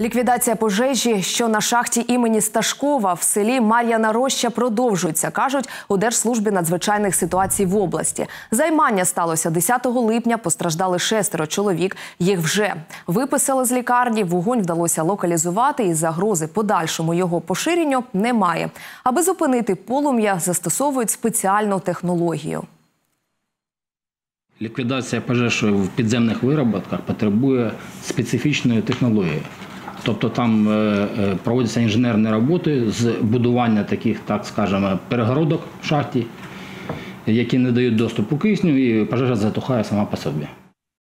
Ліквідація пожежі, що на шахті імені Сташкова в селі Мар'яна Роща продовжується, кажуть у Держслужбі надзвичайних ситуацій в області. Займання сталося 10 липня. Постраждали шестеро чоловік. Їх вже виписали з лікарні. Вогонь вдалося локалізувати, і загрози подальшому його поширенню немає. Аби зупинити полум'я, застосовують спеціальну технологію. Ліквідація пожеж в підземних вироботках потребує специфічної технології. Тобто там е, е, проводяться інженерні роботи з будування таких, так скажемо, перегородок в шахті, які не дають доступу кисню, і пожежа затухає сама по собі.